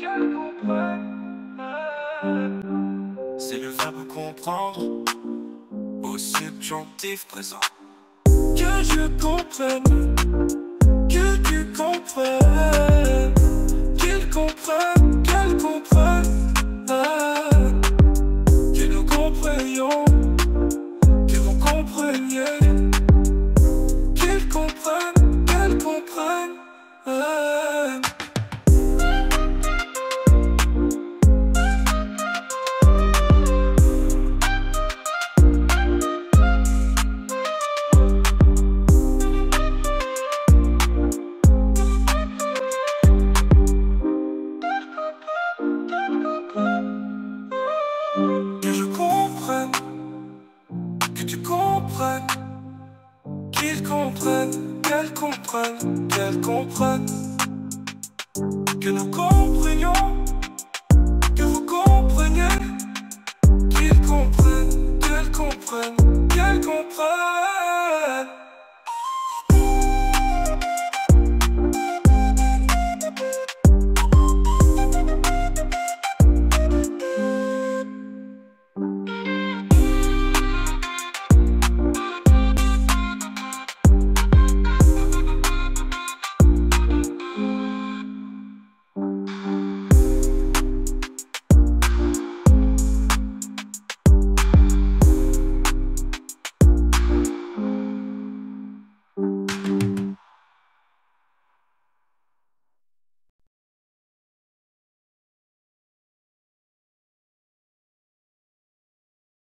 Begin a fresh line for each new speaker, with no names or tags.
qu'elle comprenne. C'est le verbe comprendre au subjonctif présent. Que je comprenne, que tu comprennes, qu'il comprenne, qu'elle comprenne, que nous comprenions, que vous compreniez, qu'il comprenne, qu'elle comprenne. Comprennes, qu'ils comprennent, qu'elles comprennent, qu'elles comprennent,